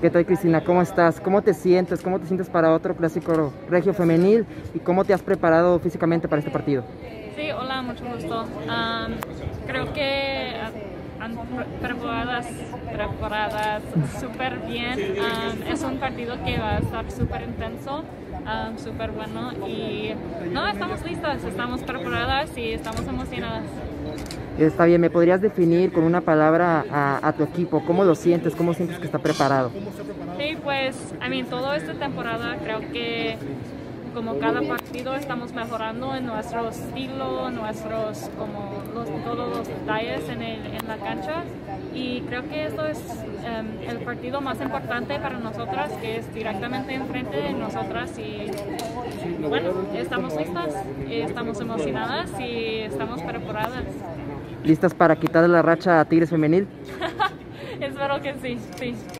¿Qué tal Cristina? ¿Cómo estás? ¿Cómo te sientes? ¿Cómo te sientes para otro clásico regio femenil? ¿Y cómo te has preparado físicamente para este partido? Sí, hola, mucho gusto. Um, creo que han preparadas, preparadas súper bien. Um, es un partido que va a estar súper intenso, um, súper bueno y no, estamos listas, estamos preparadas y estamos emocionadas. Está bien, ¿me podrías definir con una palabra a, a tu equipo? ¿Cómo lo sientes? ¿Cómo sientes que está preparado? Sí, pues, I mean, toda esta temporada creo que como cada partido estamos mejorando en nuestro estilo, nuestros, como los, todos los detalles en, el, en, la cancha y creo que esto es um, el partido más importante para nosotras que es directamente enfrente de nosotras y bueno, estamos listas, estamos emocionadas y estamos preparadas. ¿Listas para quitar la racha a Tigres Femenil? Espero que sí, sí.